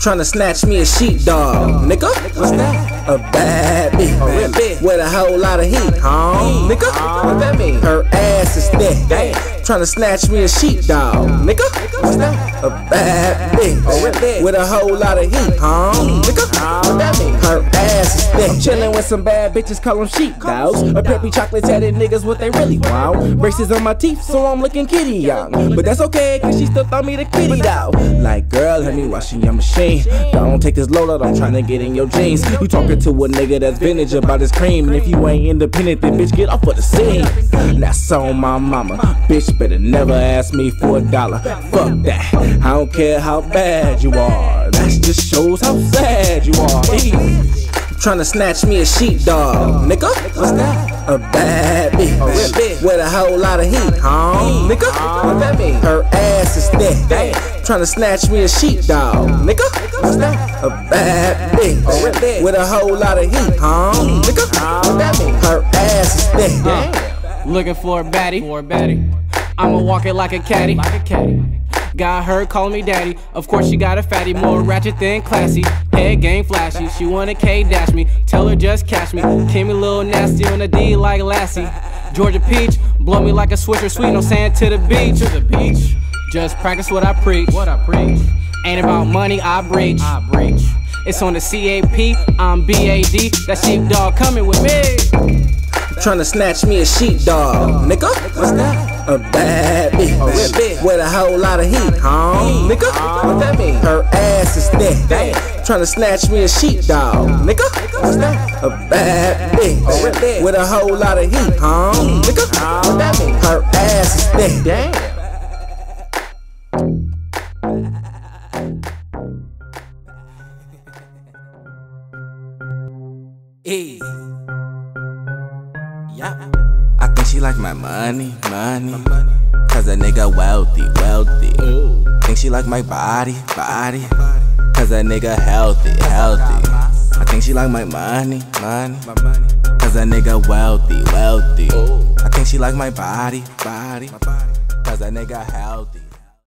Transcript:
Tryna snatch me a sheepdog, nigga. What's that? A bad bitch. Oh, really? With a whole lot of heat, huh? Nigga? What that mean? Her ass is thick. Damn. Tryna snatch me a sheepdog, nigga. What's that? A bad bitch. Oh, really? With a whole lot of heat, huh? Some bad bitches, call them sheepdogs. A peppy chocolate tatted niggas, what they really want. Braces on my teeth, so I'm looking kitty young. But that's okay, cause she still thought me the kitty dog. Like, girl, let me wash your machine. Don't take this load I'm trying to get in your jeans. You talking to a nigga that's vintage about his cream. And if you ain't independent, then bitch, get off of the scene. That's on my mama. Bitch, better never ask me for a dollar. Fuck that. I don't care how bad you are. That just shows how sad you are. Trying to snatch me a sheepdog, nigga. What's that? A bad bitch. With a whole lot of heat, huh? Nigga? What that mean? Her ass is thick. Damn. Trying to snatch me a sheepdog, nigga. What's that? A bad bitch. With a whole lot of heat, huh? Nigga? What that mean? Her ass is thick. Looking for a baddie. For a baddie. I'ma walk it like a caddy. Like a caddy. Got her calling me daddy. Of course, she got a fatty, more ratchet than classy. Head game flashy. She wanna K dash me. Tell her just catch me. Came a little nasty on the D like Lassie. Georgia Peach, blow me like a Swisher Sweet. No sand to the beach. To the beach. Just practice what I preach. What I preach. Ain't about money, I breach. I breach. It's on the CAP, I'm BAD. That sheepdog coming with me. Trying to snatch me a sheepdog, nigga. What's that? A bad bitch. Oh, bitch. With a whole lot of heat, huh? Nigga? What that mean? Her ass is thick. Damn. to snatch me a sheepdog, nigga. What's that? A bad bitch. Oh, With a whole lot of heat, huh? Nigga? What that mean? Her ass is thick. Damn. Hey. Yeah. She like my money, money. Cause a nigga wealthy, wealthy. Think she like my body, body. Cause a nigga healthy, healthy. I think she like my money, money. Cause a nigga wealthy, wealthy. I think she like my body, body. Cause a nigga healthy.